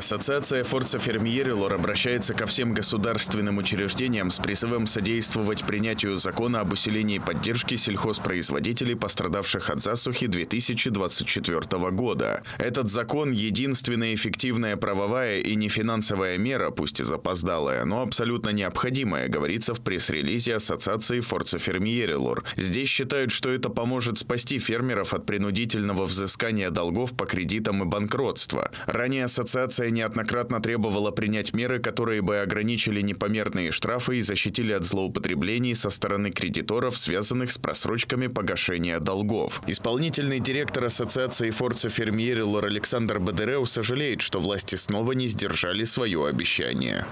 Ассоциация Форца Фермьерилор обращается ко всем государственным учреждениям с призывом содействовать принятию закона об усилении поддержки сельхозпроизводителей, пострадавших от засухи 2024 года. Этот закон – единственная эффективная правовая и нефинансовая мера, пусть и запоздалая, но абсолютно необходимая, говорится в пресс-релизе Ассоциации Форца Фермьерилор. Здесь считают, что это поможет спасти фермеров от принудительного взыскания долгов по кредитам и банкротства. Ранее ассоциация Неоднократно требовала принять меры, которые бы ограничили непомерные штрафы и защитили от злоупотреблений со стороны кредиторов, связанных с просрочками погашения долгов. Исполнительный директор Ассоциации Форца Фермьери Лор Александр Бадереу сожалеет, что власти снова не сдержали свое обещание.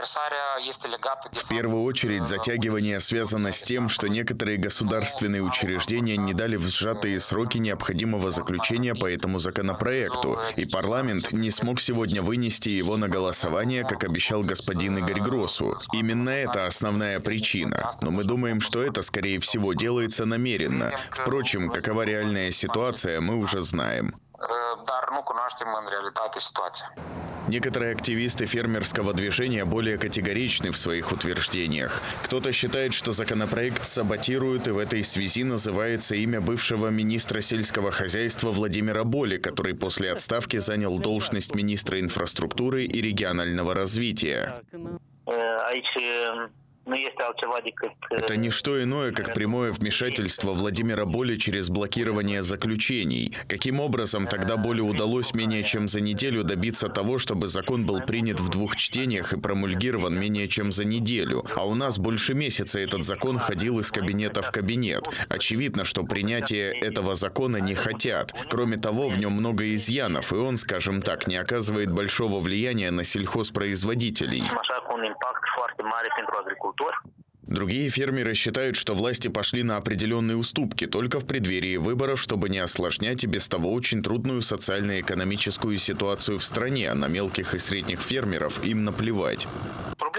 В первую очередь, затягивание связано с тем, что некоторые государственные учреждения не дали в сжатые сроки необходимого заключения по этому законопроекту, и парламент не смог сегодня вынести его на голосование, как обещал господин Игорь Гросу. Именно это основная причина. Но мы думаем, что это, скорее всего, делается намеренно. Впрочем, какова реальная ситуация, мы уже знаем. Dar nu cunoaștem în realitate situația. Некоторые активисты фермерского движения более категоричны в своих утверждениях. Кто-то считает, что законопроект саботирует и в этой связи называется имя бывшего министра сельского хозяйства Владимира Боли, который после отставки занял должность министра инфраструктуры и регионального развития. Это не что иное, как прямое вмешательство Владимира Боли через блокирование заключений. Каким образом тогда Боли удалось менее чем за неделю добиться того, чтобы закон был принят в двух чтениях и промульгирован менее чем за неделю? А у нас больше месяца этот закон ходил из кабинета в кабинет. Очевидно, что принятие этого закона не хотят. Кроме того, в нем много изъянов, и он, скажем так, не оказывает большого влияния на сельхозпроизводителей. Другие фермеры считают, что власти пошли на определенные уступки только в преддверии выборов, чтобы не осложнять и без того очень трудную социально-экономическую ситуацию в стране, а на мелких и средних фермеров им наплевать.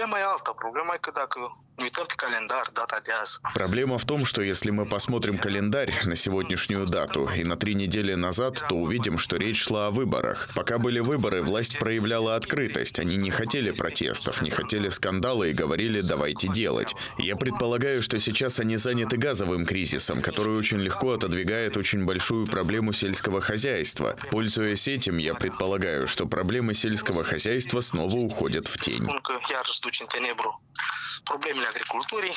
Проблема dacă ne uităm pe calendar, data de azi. Проблема в том, что если мы посмотрим календарь на сегодняшнюю дату и на три недели назад, то увидим, что речь шла о выборах. Пока были выборы, власть проявляла открытость. Они не хотели протестов, не хотели скандала и говорили «давайте делать». Я предполагаю, что сейчас они заняты газовым кризисом, который очень легко отодвигает очень большую проблему сельского хозяйства. Пользуясь этим, я предполагаю, что проблемы сельского хозяйства снова уходят в тень în tenebru проблемами агрикультуры.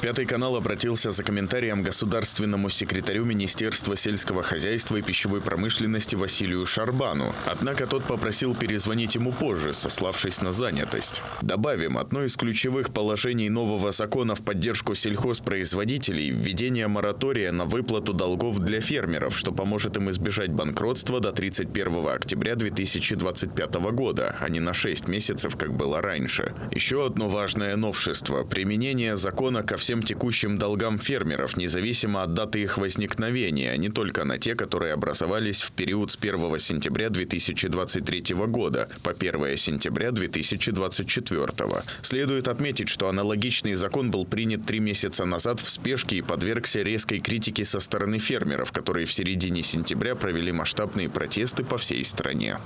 Пятый канал обратился за комментарием государственному секретарю Министерства сельского хозяйства и пищевой промышленности Василию Шарбану. Однако тот попросил перезвонить ему позже, сославшись на занятость. Добавим, одно из ключевых положений нового закона в поддержку сельхозпроизводителей – введение моратория на выплату долгов для фермеров, что поможет им избежать банкротства до 31 октября 2025 года, а не на 6 месяцев, как было раньше. Еще одно важное новшество – применение закона ко всем текущим долгам фермеров, независимо от даты их возникновения, не только на те, которые образовались в период с 1 сентября 2023 года по 1 сентября 2024. Следует отметить, что аналогичный закон был принят три месяца назад в спешке и подвергся резкой критике со стороны фермеров, которые в середине сентября провели масштабные протесты по всей стране.